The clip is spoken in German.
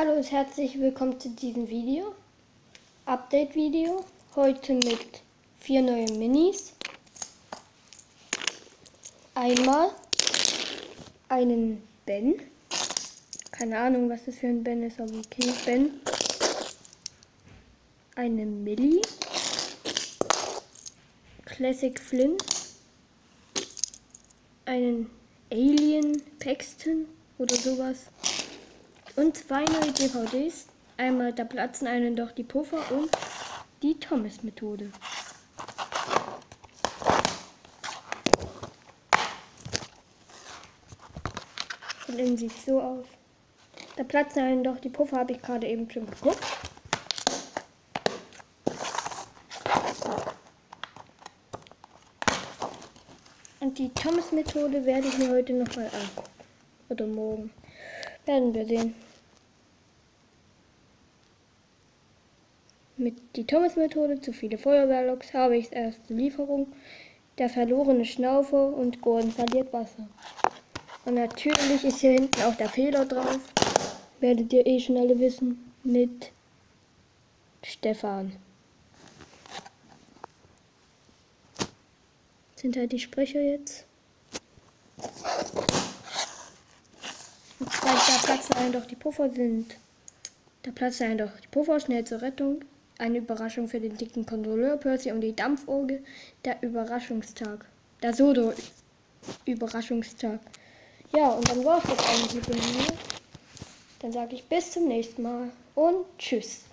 Hallo und herzlich willkommen zu diesem Video. Update-Video. Heute mit vier neuen Minis. Einmal einen Ben. Keine Ahnung, was das für ein Ben ist, aber okay, Ben. Eine Millie. Classic Flynn. Einen Alien Paxton oder sowas. Und zwei neue DVDs. Einmal Da platzen einen doch die Puffer und die Thomas-Methode. Von innen sieht so aus. Da platzen einen doch die Puffer, habe ich gerade eben schon geguckt. Und die Thomas-Methode werde ich mir heute nochmal angucken. Oder morgen. Werden wir sehen. Mit die Thomas-Methode zu viele Feuerwehrloks habe ich erste Lieferung. Der verlorene Schnaufer und Gordon verliert Wasser. Und natürlich ist hier hinten auch der Fehler drauf. Werdet ihr eh schon alle wissen. Mit Stefan. Sind halt die Sprecher jetzt. Und da platzen doch die Puffer sind. Da platzen doch die Puffer schnell zur Rettung. Eine Überraschung für den dicken Kontrolleur Percy und die Dampforgel. Der Überraschungstag. Der Sodo-Überraschungstag. Ja, und dann war es das eigentlich dem Video. Dann sage ich bis zum nächsten Mal und tschüss.